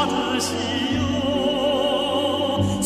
Vater, sieh, oh,